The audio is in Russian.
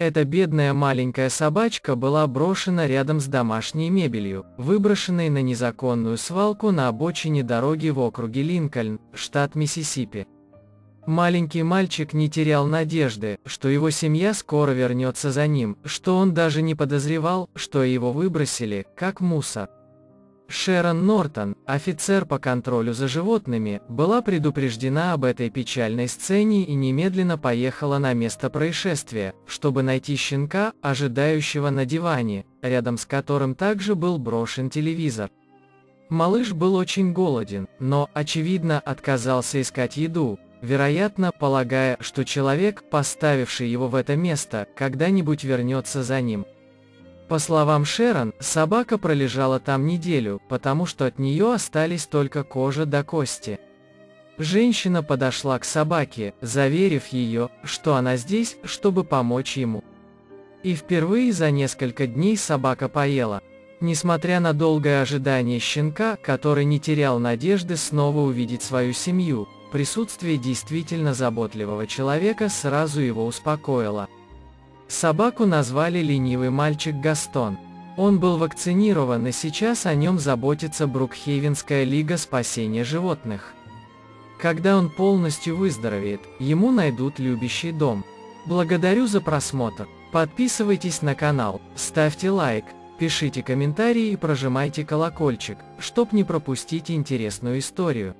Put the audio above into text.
Эта бедная маленькая собачка была брошена рядом с домашней мебелью, выброшенной на незаконную свалку на обочине дороги в округе Линкольн, штат Миссисипи. Маленький мальчик не терял надежды, что его семья скоро вернется за ним, что он даже не подозревал, что его выбросили, как мусор. Шерон Нортон, офицер по контролю за животными, была предупреждена об этой печальной сцене и немедленно поехала на место происшествия, чтобы найти щенка, ожидающего на диване, рядом с которым также был брошен телевизор. Малыш был очень голоден, но, очевидно, отказался искать еду, вероятно, полагая, что человек, поставивший его в это место, когда-нибудь вернется за ним. По словам Шерон, собака пролежала там неделю, потому что от нее остались только кожа до кости. Женщина подошла к собаке, заверив ее, что она здесь, чтобы помочь ему. И впервые за несколько дней собака поела. Несмотря на долгое ожидание щенка, который не терял надежды снова увидеть свою семью, присутствие действительно заботливого человека сразу его успокоило. Собаку назвали ленивый мальчик Гастон. Он был вакцинирован и сейчас о нем заботится Брукхейвенская лига спасения животных. Когда он полностью выздоровеет, ему найдут любящий дом. Благодарю за просмотр. Подписывайтесь на канал, ставьте лайк, пишите комментарии и прожимайте колокольчик, чтоб не пропустить интересную историю.